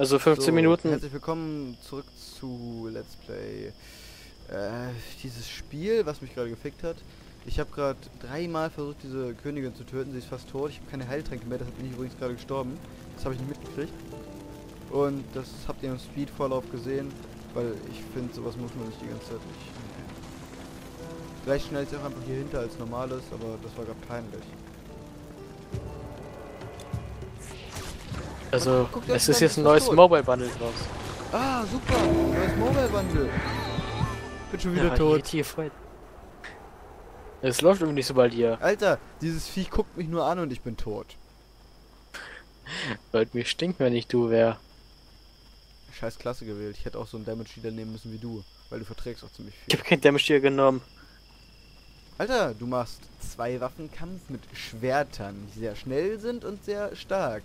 Also 15 So, Minuten. Herzlich willkommen zurück zu Let's Play. Äh, dieses Spiel, was mich gerade gefickt hat. Ich habe gerade dreimal versucht, diese Königin zu töten. Sie ist fast tot. Ich habe keine Heiltränke mehr. Deshalb bin ich übrigens gerade gestorben. Das habe ich nicht mitgekriegt. Und das habt ihr im Speed-Vorlauf gesehen. Weil ich finde, sowas muss man nicht die ganze Zeit nicht. Vielleicht schnell ich auch einfach hier hinter als normales, aber das war gerade peinlich. Also, Guck dir es ist jetzt ein neues tot. Mobile Bundle draus. Ah, super! Neues Mobile-Bundle! Bin schon wieder Ja, tot. Hier, Freund. Es läuft irgendwie nicht so bald hier. Alter, dieses Viech guckt mich nur an und ich bin tot. Weil mir stinkt, wenn ich du wär. Scheiß Klasse gewählt. Ich hätte auch so einen Damage Dealer nehmen müssen wie du, weil du verträgst auch ziemlich Ich viel. habe kein Damage hier genommen. Alter, du machst zwei Waffenkampf mit Schwertern, die sehr schnell sind und sehr stark.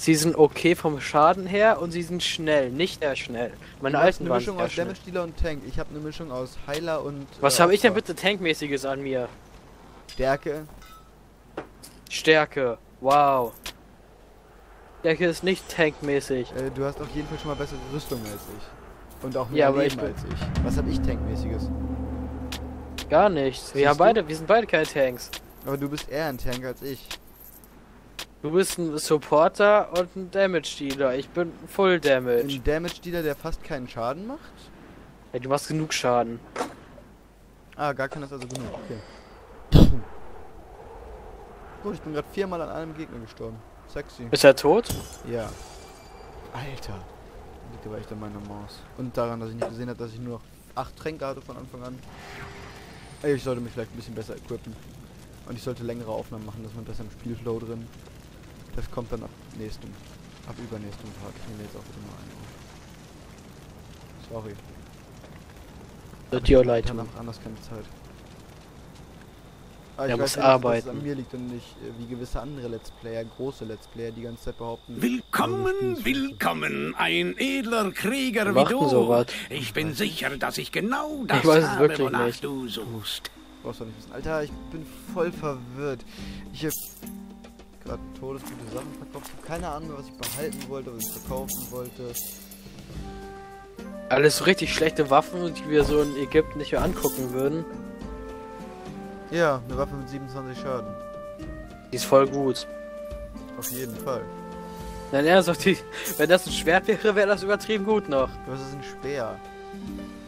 Sie sind okay vom Schaden her und sie sind schnell, nicht sehr schnell. Meine du alten eine Mischung aus schnell. Damage Dealer und Tank. Ich habe eine Mischung aus Heiler und Was äh, habe ich denn bitte Tankmäßiges an mir? Stärke. Stärke. Wow. Stärke ist nicht tankmäßig. Äh, du hast auf jeden Fall schon mal bessere Rüstung als ich. Und auch mehr Ja, aber ich Leben bin- als ich. Was habe ich Tankmäßiges? Gar nichts. Wir Siehst haben du? beide, wir sind beide keine Tanks. Aber du bist eher ein Tank als ich. Du bist ein Supporter und ein Damage Dealer. Ich bin Full Damage. Ein Damage Dealer, der fast keinen Schaden macht? Ey, du machst genug Schaden. Ah, gar keiner ist also genug. Okay. Gut, ich bin gerade viermal an einem Gegner gestorben. Sexy. Ist er tot? Ja. Alter. Liegt aber echt an meiner Maus. Und daran, dass ich nicht gesehen habe, dass ich nur noch acht Tränke hatte von Anfang an. Ey, ich sollte mich vielleicht ein bisschen besser equippen. Und ich sollte längere Aufnahmen machen, dass man besser im Spielflow drin. Das kommt dann ab nächstem, ab übernächstem Tag. Ich nehme jetzt auch wieder mal einen auf. Sorry. Wird dir leid Ich tun. habe anders keine Zeit. Ah, Er ich muss weiß ja nicht, dass arbeiten. es an mir liegt und nicht äh, wie gewisse andere Let's Player, große Let's Player, die ganze Zeit behaupten. Willkommen, willkommen, ein edler Krieger wie du. sowas. Ich bin sicher, dass ich genau das Ich weiß es habe, wonach nicht. du suchst. Brauchst du nicht wissen. Alter, ich bin voll verwirrt. Ich hab gerade todesgute Sachen verkauft. Ich keine Ahnung was ich behalten wollte, was ich verkaufen wollte. Alles so richtig schlechte Waffen, die wir so in Ägypten nicht mehr angucken würden. Ja, eine Waffe mit 27 Schaden. Die ist voll gut. Auf jeden Fall. Nein, ernsthaft, die, wenn das ein Schwert wäre, wäre das übertrieben gut noch. Was ist ein Speer?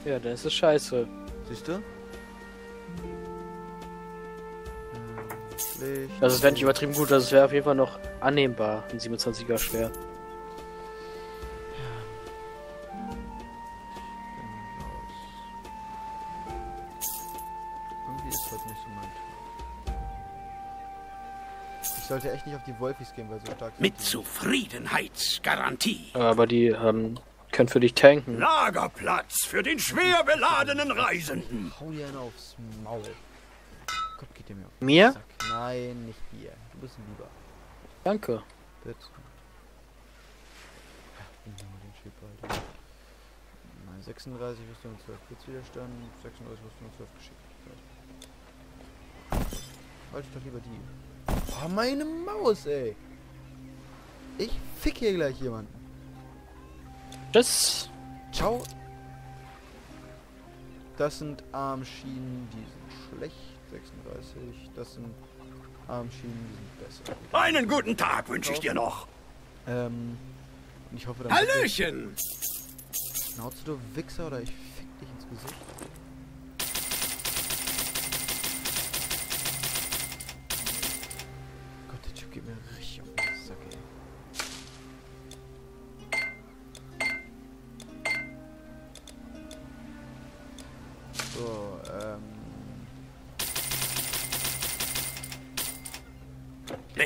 Ja, dann ist es scheiße. Siehst du? Licht. Also es wäre nicht übertrieben gut, also es wäre auf jeden Fall noch annehmbar, ein 27er Schwert. Irgendwie ist heute nicht so mein. Ich sollte echt nicht auf die Wolfis gehen, weil so stark sind Mit. Zufriedenheitsgarantie. Aber die ähm, können für dich tanken. Lagerplatz für den schwer beladenen Reisenden. Hau dir einen aufs Maul. Dir mir auf Mir? Sack. Nein, nicht dir. Du bist ein Lieber. Danke. Bitte. Ach, den Chip, Alter. Nein, 36 Rüstung und 12 Blitzwiderstand, 36 Rüstung und 12 Geschicklichkeit. Wollte ich doch lieber die. Oh, meine Maus, ey! Ich fick hier gleich jemanden. Tschüss. Ciao. Das sind Armschienen, die sind schlecht. 36. Das sind Armschienen, die sind besser. Einen guten Tag wünsche ich dir noch. Ähm. Und ich hoffe, dann. Hallöchen. Schnauze, du Wichser, oder ich fick dich ins Gesicht.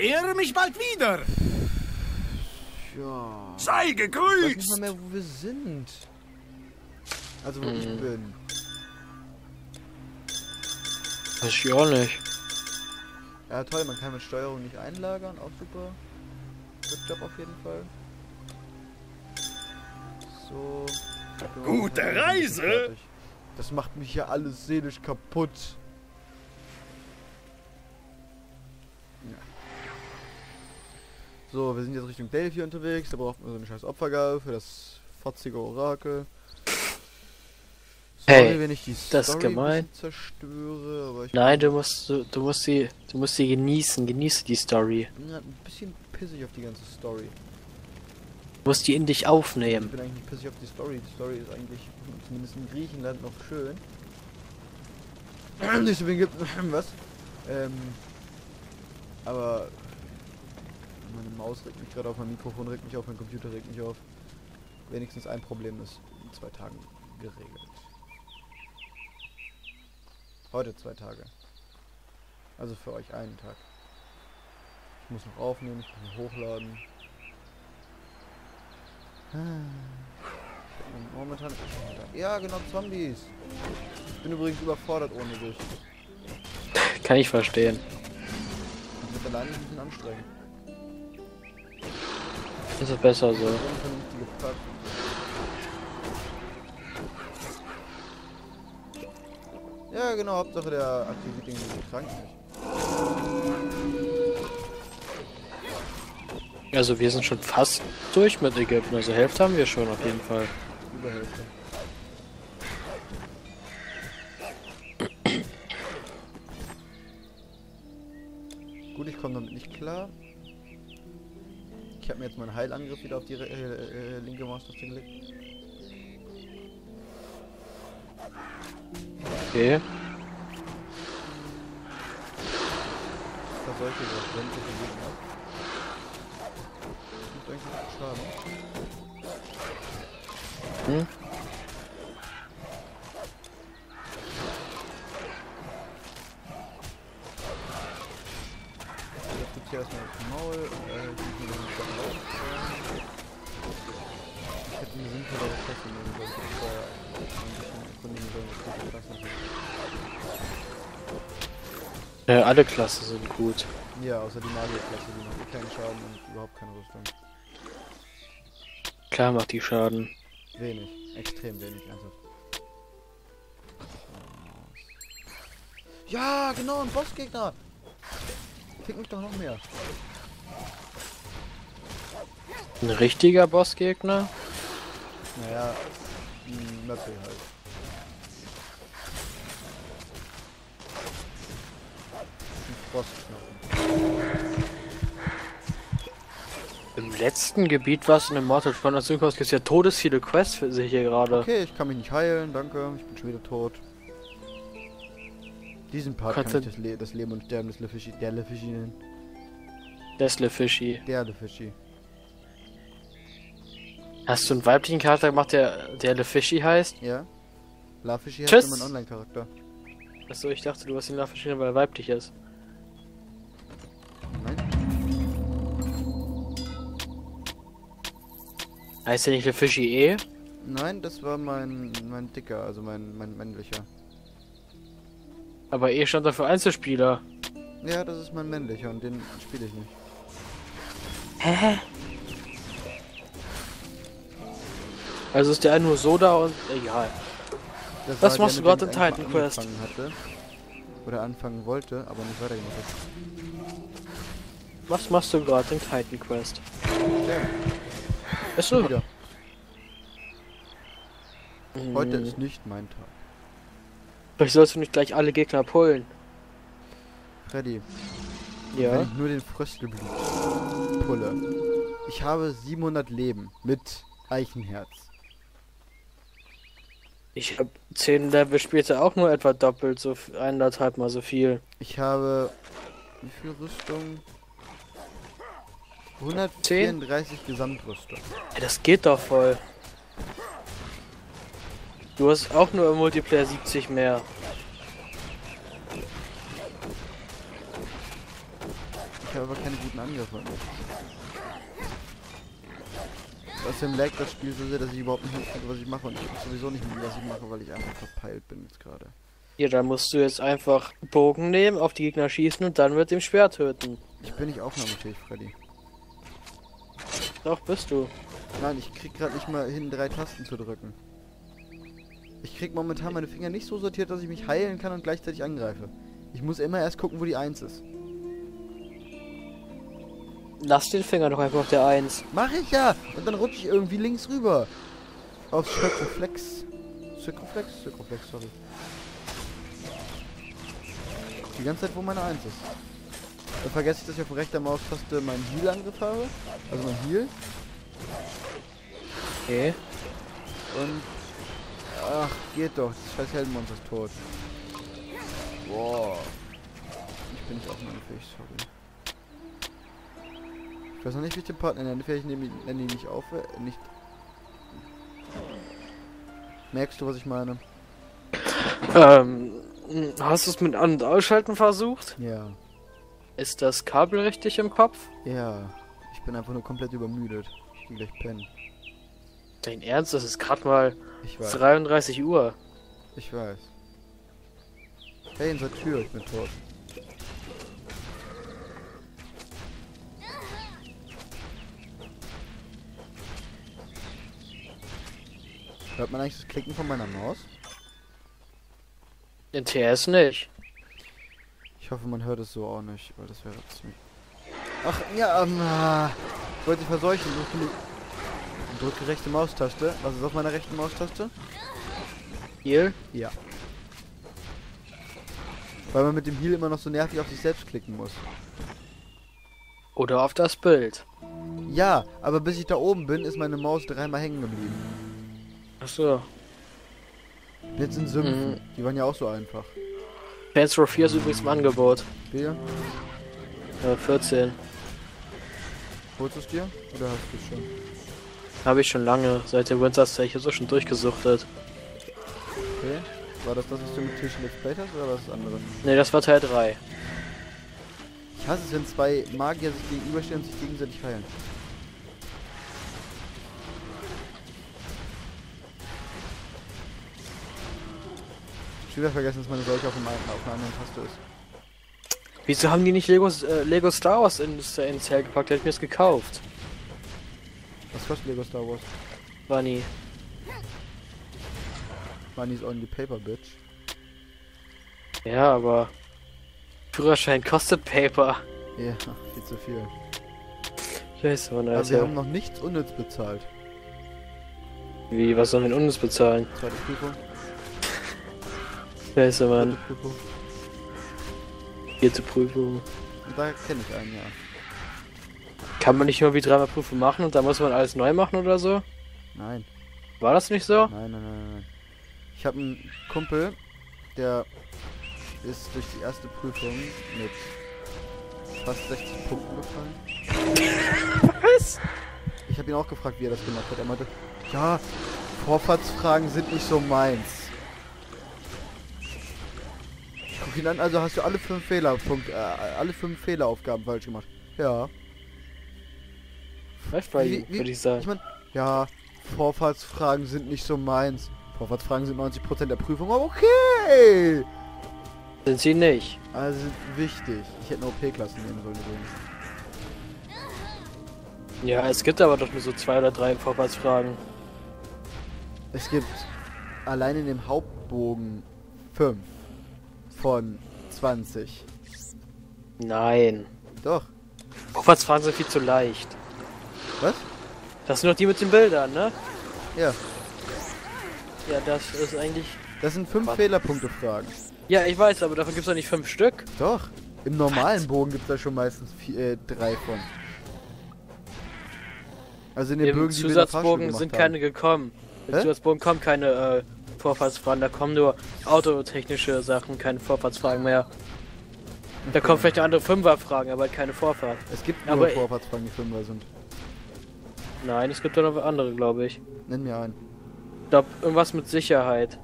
Lehre mich bald wieder. Ja. Sei Ich weiß nicht gegrüßt. mal mehr, wo wir sind. Also, wo ich Mhm. bin. Weiß ich auch nicht. Ja, toll, man kann mit Steuerung nicht einlagern, auch super. Good Job auf jeden Fall. So. so, Gute ich Reise! Das macht mich ja alles seelisch kaputt. So, wir sind jetzt Richtung Delphi unterwegs. Da braucht man so eine scheiß Opfergabe für das fotzige Orakel. Sorry, Hey, wenn ich die das ist Story ein gemein. zerstöre, aber ich Nein, du musst, du, du musst sie, du musst sie genießen. Genieße die Story. bin grad ein bisschen pissig auf die ganze Story. Du musst die in dich Ich aufnehmen. bin eigentlich nicht pissig auf die Story. Die Story ist eigentlich zumindest in Griechenland noch schön. nicht so wenig gibt was. Ähm, aber meine Maus regt mich gerade auf, mein Mikrofon regt mich auf, mein Computer regt mich auf. Wenigstens ein Problem ist in zwei Tagen geregelt. Heute zwei Tage. Also für euch einen Tag. Ich muss noch aufnehmen, ich muss noch hochladen. Momentan. Ja, genau, Zombies. Ich bin übrigens überfordert ohne dich. Kann ich verstehen. Das wird alleine ein bisschen anstrengend. Ist es besser so. Ja, genau, Hauptsache der aktiviert den Trank nicht. Also wir sind schon fast durch mit Ägypten. Also Hälfte haben wir schon auf jeden Fall. Überhälfte. Gut, ich komme damit nicht klar. Ich habe mir jetzt meinen Heilangriff wieder auf die re- äh, äh, linke Maustaste gelegt. Okay. Da solche sämtliche Gegner. Tut eigentlich nicht Schaden. Hm? Ich hätte eine sinnvollere Klasse nehmen sollen. Hätte vorher erkundigen sollen, was gute Klassen sind. Ja, alle Klassen sind gut. Ja, außer die Magierklasse, die macht keinen Schaden und überhaupt keine Rüstung. Klar macht die Schaden. Wenig. Extrem wenig, ernsthaft. Ja, genau, ein Bossgegner! Fick mich doch noch mehr. Ein richtiger Bossgegner? Naja, Möppel halt. Ein Frostknochen. Im letzten Gebiet, was in dem Mortal Kombat Synchros gibt es ja todesviele Quests für sich hier gerade. Okay, ich kann mich nicht heilen, danke. Ich bin schon wieder tot. Diesen Part Kannst kann ich das, Le das Leben und Sterben des Lefischi, der Lefischi nennen. Leslie Fishy. Der Lefischi. Hast du einen weiblichen Charakter gemacht, der, der LeFishy heißt? Ja? Lafischi heißt Tschüss. nur mein Online-Charakter. Achso, ich dachte, du hast ihn LeFishy, weil er weiblich ist. Nein? Heißt der nicht LeFishy eh? Nein, das war mein, mein Dicker, also mein, mein männlicher. Aber eh stand da für Einzelspieler. Ja, das ist mein männlicher und den spiele ich nicht. Hä? Also ist der eine nur so da und egal. Das Was machst du gerade in Titan Quest? Hatte, oder anfangen wollte, aber nicht weitergemacht hat. Was machst du gerade in Titan Quest? Achso. Wieder. Heute Hm, ist nicht mein Tag. Vielleicht sollst du nicht gleich alle Gegner pullen. Freddy, wenn Ja. ich nur den Fröstelblut pulle. Ich habe 700 Leben mit Eichenherz. Ich habe 10 Level später auch nur etwa doppelt so eineinhalb mal so viel. Ich habe wie viel Rüstung? 134 Gesamtrüstung. Ey, das geht doch voll. Du hast auch nur im Multiplayer 70 mehr. Ich habe aber keine guten Angriffe. Außerdem laggt das Spiel so sehr, dass ich überhaupt nicht mitkriege, was ich mache. Und ich weiß sowieso nicht mehr, was ich mache, weil ich einfach verpeilt bin jetzt gerade. Hier, dann musst du jetzt einfach Bogen nehmen, auf die Gegner schießen und dann mit dem Schwert töten. Ich bin nicht aufnahmefähig, Freddy. Doch, bist du. Nein, ich krieg gerade nicht mal hin, drei Tasten zu drücken. Ich krieg momentan meine Finger nicht so sortiert, dass ich mich heilen kann und gleichzeitig angreife. Ich muss immer erst gucken, wo die 1 ist. Lass den Finger doch einfach auf der 1. Mach ich ja! Und dann rutsche ich irgendwie links rüber. Aufs Circuflex. Circuflex? Circuflex, sorry. Die ganze Zeit, wo meine 1 ist. Dann vergesse ich, dass ich auf rechter Maustaste meinen Heal-Angriff habe. Also mein Heal. Okay. Und... Ach, geht doch. Das scheiß Heldenmonster ist tot. Boah. Ich bin nicht aufnahmefähig, sorry. Ich weiß noch nicht, wie ich den Partner nenne. Vielleicht nenne ich nenne ihn nicht auf. Äh, nicht. Merkst du, was ich meine? Ähm, hast du es mit An- und Ausschalten versucht? Ja. Ist das Kabel richtig im Kopf? Ja. Ich bin einfach nur komplett übermüdet. Ich gehe gleich pennen. Dein Ernst? Das ist gerade mal Ich weiß. 33 Uhr. Ich weiß. Hey, in der Tür, ich bin tot. Hört man eigentlich das Klicken von meiner Maus? In TS nicht. Ich hoffe, man hört es so auch nicht, weil das wäre ziemlich... Ach, ja, ähm, ah, ich wollte sie verseuchen. Drücke, die- drücke rechte Maustaste. Was ist auf meiner rechten Maustaste? Hier? Ja. Weil man mit dem Heal immer noch so nervig auf sich selbst klicken muss. Oder auf das Bild. Ja, aber bis ich da oben bin, ist meine Maus dreimal hängen geblieben. Achso. Jetzt sind Sümpfen. Mhm. Die waren ja auch so einfach. Saints Row 4 ist übrigens im Angebot. Wir? Äh, 14. Holst du es dir? Oder hast du es schon? Habe ich schon lange. Seit der Winter Sale. Ich habe so schon durchgesuchtet. Okay. War das das, was du mit Tisch Let's Play hast oder was das andere? Ne, das war Teil 3. Ich hasse es, wenn zwei Magier sich gegenüberstehen und sich gegenseitig heilen. Ich wieder vergessen, dass meine Seuche auf, einer anderen Taste ist. Wieso haben die nicht Legos, äh, Lego Star Wars ins, äh, ins Sale gepackt? Hätte ich mir das gekauft. Was kostet Lego Star Wars? War nie. Money's only paper, bitch. Ja, aber. Führerschein kostet Paper. Ja, viel zu viel. Scheiße, Mann, Aber wir Alter. haben noch nichts unnütz bezahlt. Wie, was sollen wir denn uns bezahlen? Zweite Prüfung. Scheiße, Mann. Prüfung. Vierte Prüfung. Und da kenne ich einen, ja. Kann man nicht nur wie dreimal Prüfung machen und dann muss man alles neu machen oder so? Nein. War das nicht so? Nein, nein, nein, nein. Ich habe einen Kumpel, der ist durch die erste Prüfung mit fast 60 Punkten gefallen. Was? Ich habe ihn auch gefragt, wie er das gemacht hat. Er meinte, ja, Vorfahrtsfragen sind nicht so meins. An, also hast du alle fünf Fehlerpunkte, äh, alle fünf Fehleraufgaben falsch gemacht. Ja. Läuft bei Wie- ihm, würde ich sagen. Ich mein, ja, Vorfahrtsfragen sind nicht so meins. Vorfahrtsfragen sind 90% der Prüfung, aber okay. Sind sie nicht. Also sind wichtig. Ich hätte eine OP-Klasse nehmen sollen übrigens. Ja, es gibt aber doch nur so zwei oder drei Vorfahrtsfragen. Es gibt allein in dem Hauptbogen 5 von 20. Nein. Doch. Vorfahrtsfragen sind viel zu leicht. Was? Das sind doch die mit den Bildern, ne? Ja. Ja, das ist eigentlich. Das sind 5 Was? Fehlerpunkte-Fragen. Ja, ich weiß, aber davon gibt's doch nicht fünf Stück. Doch. Im normalen Bogen gibt es da schon meistens vier, äh, drei von. Also in den Im Bögen, die Zusatzbogen sind haben. keine gekommen. Im Hä? Zusatzbogen kommen keine äh, Vorfahrtsfragen, da kommen nur autotechnische Sachen, keine Vorfahrtsfragen mehr. Da kommen vielleicht noch andere Fünferfragen, aber keine Vorfahrt. Es gibt nur Aber- Vorfahrtsfragen, die Fünfer sind. Nein, es gibt da noch andere, glaube ich. Nenn mir einen. Ich glaube, irgendwas mit Sicherheit.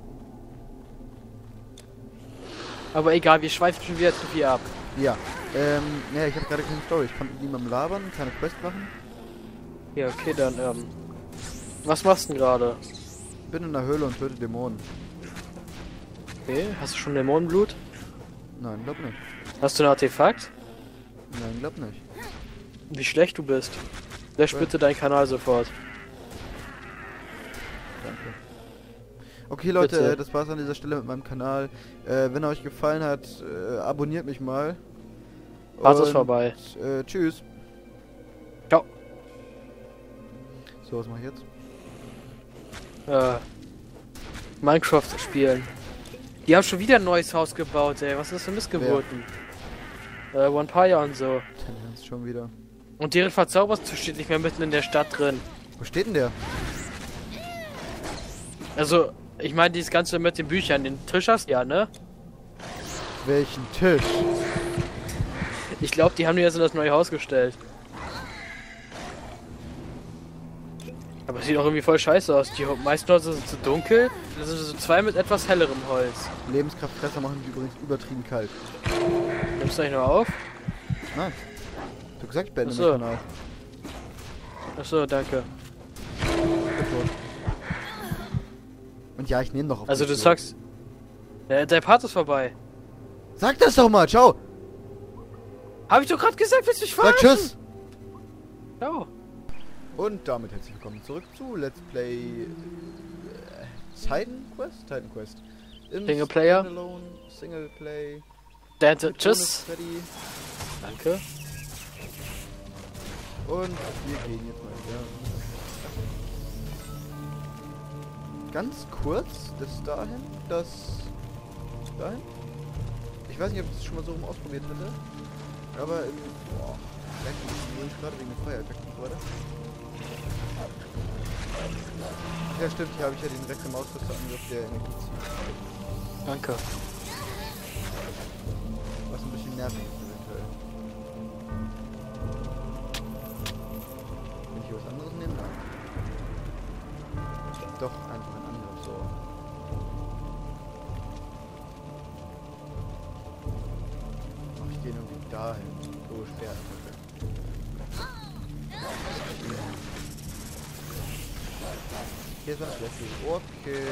Aber egal, wir schweifen schon wieder zu viel ab. Ja. Ähm, ja, ich habe gerade keine Story. Ich kann mit niemandem labern, keine Quest machen. Ja, okay, dann, ähm. Was machst du denn gerade? Bin in der Höhle und töte Dämonen. Okay, hast du schon Dämonenblut? Nein, glaub nicht. Hast du ein Artefakt? Nein, glaub nicht. Wie schlecht du bist. Lösch Ja. bitte deinen Kanal sofort. Danke. Okay, Leute, Bitte. das war's an dieser Stelle mit meinem Kanal. Äh, wenn er euch gefallen hat, äh, abonniert mich mal. Phase ist vorbei. Äh, tschüss. So, was mach ich jetzt? Äh, Minecraft spielen. Die haben schon wieder ein neues Haus gebaut, ey. Was ist denn missgeboten? Äh, Vampire und so. Hands schon wieder. Und deren Verzauberungstisch steht nicht mehr mitten in der Stadt drin. Wo steht denn der? Also, ich meine, dieses Ganze mit den Büchern. Den Tisch hast du ja, ne? Welchen Tisch? Ich glaube, die haben jetzt in das neue Haus gestellt. Aber es sieht auch irgendwie voll scheiße aus. Die meisten Häuser sind zu dunkel. Das sind so zwei mit etwas hellerem Holz. Lebenskraftfresser machen mich übrigens übertrieben kalt. Nimmst du eigentlich noch auf? Nein. Du hast gesagt, ich beende Ach so. den Kanal. Achso, danke. Und ja, ich nehme noch auf. Also du so. sagst. Der, der Part ist vorbei. Sag das doch mal, ciao! Habe ich doch gerade gesagt, willst du mich Sag verarschen? tschüss! Ciao. Und damit herzlich willkommen zurück zu Let's Play äh, Titan Quest? Titan Quest. Im Singleplayer. Standalone Singleplay. Dante, tschüss. Danke. Und wir gehen jetzt mal wieder. Ganz kurz, das dahin, das dahin. Ich weiß nicht, ob ich das schon mal so rum ausprobiert hätte. Aber im. Boah, bisschen ruhig gerade wegen dem Feuereffekt und so weiter. Ja, stimmt, hier habe ich ja den direkten Ausrüsterangriff der Energie zieht. Danke. Was ein bisschen nervig ist eventuell. Wenn ich hier was anderes nehme, nein. Doch, einfach ein anderes so. Mach ich den irgendwie dahin. So schwer. Hier ist was Löffel. Okay.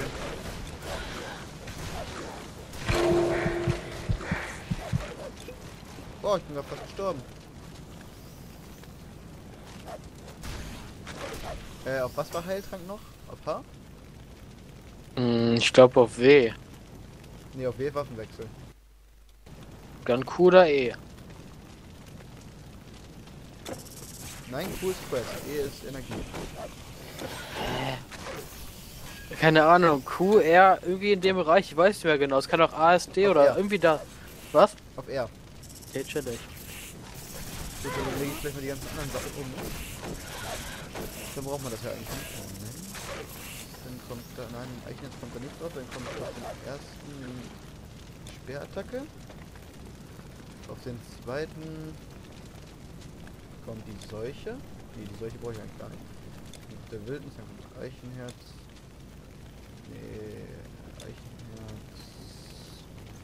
Boah, ich bin gerade fast gestorben. Äh, auf was war Heiltrank noch? Auf H? Hm, ich glaube auf W. Ne, auf W Waffenwechsel. Dann Q oder E. Nein, Q ist Quest. E ist Energie. Keine Ahnung. Q, R, irgendwie in dem Bereich. Ich weiß nicht mehr genau. Es kann auch ASD Auf oder R. irgendwie da. Was? Auf R. Okay, chillig. Dann lege ich gleich mal die ganzen anderen Sachen um. Dann braucht man das ja eigentlich nicht. Moment. Dann kommt da, nein, Eichnetz kommt da nicht drauf. Dann kommt auf den ersten Sperrattacke. Auf den zweiten kommt die Seuche. Nee, die Seuche brauche ich eigentlich gar nicht. Der Wildnis, dann kommt das Eichenherz. Nee, Eichenherz.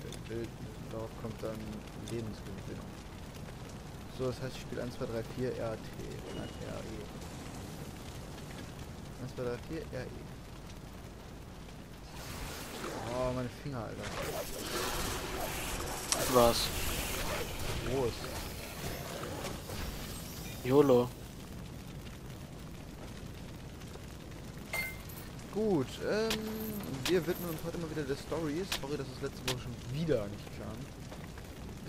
Der Wildnis, darauf kommt dann Lebensgewinnung. So, das heißt, ich spiele 1, 2, 3, 4, RT. Nein, RE. 1, 2, 3, 4, RE. Oh, meine Finger, Alter. Was? Groß. YOLO. Gut, ähm, wir widmen uns heute mal wieder der Story. Sorry, dass es letzte Woche schon wieder nicht kam.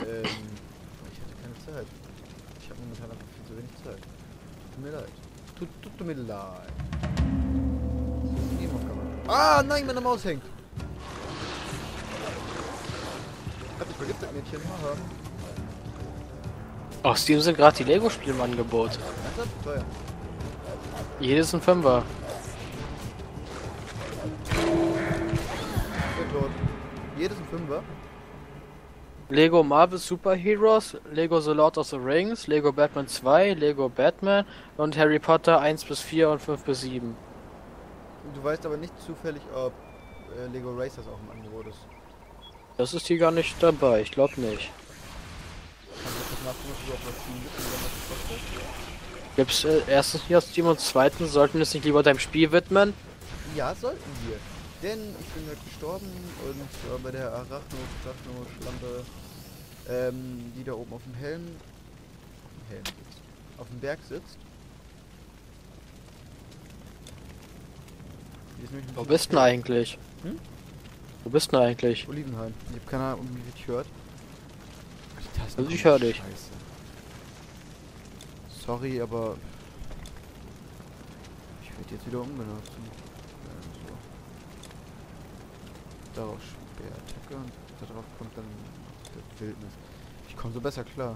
Ähm, ich hatte keine Zeit. Ich habe momentan einfach viel zu wenig Zeit. Tut mir leid. Tut, tut, tut mir leid. Nebenaufgabe. Ah, nein, meine Maus hängt. Hat mich vergiftet, Mädchen. Haha. Auf Steam sind gerade die Lego-Spiele im Angebot. Jedes ein Fünfer. Jedes ein Fünfer. Lego Marvel Super Heroes, Lego The Lord of the Rings, Lego Batman 2, Lego Batman und Harry Potter 1 bis 4 und 5 bis 7. Du weißt aber nicht zufällig, ob äh, Lego Racers auch im Angebot ist. Das ist hier gar nicht dabei, ich glaube nicht. Team kostet? Gibt's äh, erstens hier auf Steam und zweitens sollten wir es nicht lieber deinem Spiel widmen? Ja, sollten wir. Denn ich bin gerade gestorben und äh, bei der Arachno, Arachno Schlampe, ähm, die da oben auf dem Helm, auf dem Helm sitzt, auf dem Berg sitzt. Wo bist du denn eigentlich? Hm? Wo bist du denn eigentlich? Olivenhain. Ich habe keine Ahnung, wie richtig hört. Die Tasten Also ich kommen hör dich. Sorry, aber ich die jetzt wieder umbenutzen? Ja, so. Darauf Speerattacke und darauf kommt dann der Wildnis. Ich komme so besser klar.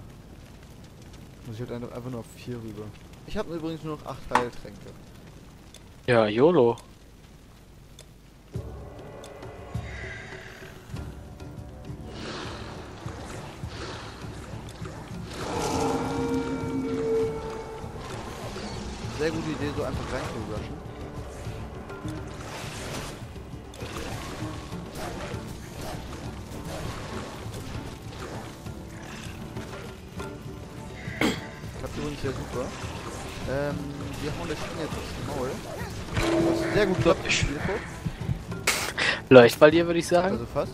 Muss ich halt einfach nur auf 4 rüber. Ich habe übrigens nur noch 8 Heiltränke. Ja, YOLO. Sehr gute Idee, so einfach rein sehr super. Ähm, wir hauen das Ding jetzt aufs Maul. Was sehr gut klappt. Leicht bei dir, würde ich sagen. Also fast.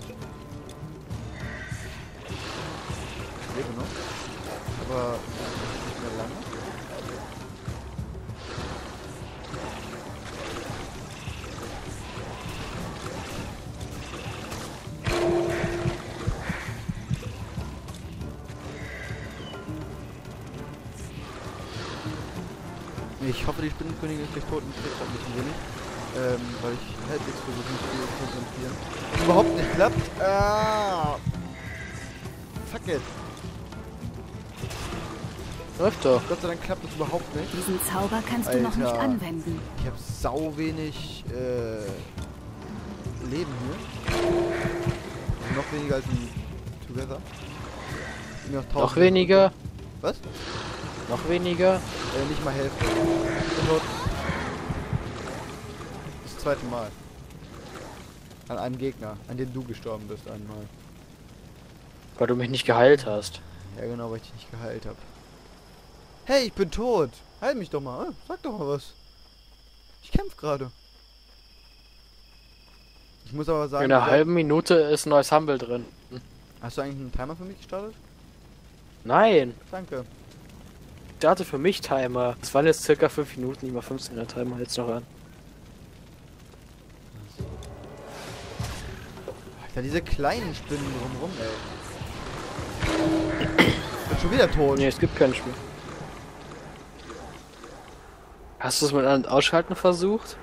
Ich hoffe, die Spinnenkönigin ist gleich tot und kriegt ein bisschen wenig. Ähm, weil ich halbwegs versuche, mich zu konzentrieren. Überhaupt nicht klappt. Ah. Fuck it. Läuft doch. Gott sei Dank klappt das überhaupt nicht. Diesen Zauber kannst du noch nicht Alter. anwenden. Ich habe sau wenig äh, Leben hier. Noch weniger als in Together. Bin noch, 1000 Noch weniger. Was? Noch weniger. Äh, nicht mal tot. Das zweite Mal. An einem Gegner, an dem du gestorben bist einmal. Weil du mich nicht geheilt hast. Ja genau, weil ich dich nicht geheilt habe. Hey, ich bin tot. Heil mich doch mal. äh, Sag doch mal was. Ich kämpf gerade. Ich muss aber sagen, In einer halben Minute ist ein neues Humble drin. hast du eigentlich einen Timer für mich gestartet? Nein. Danke. Ich starte für mich Timer. Es waren jetzt circa 5 Minuten, immer 15 der Timer jetzt noch an. Alter, diese kleinen Spinnen drumrum, ey. Ich bin schon wieder tot. Nee, es gibt kein Spiel. Hast du es mit und Ausschalten versucht?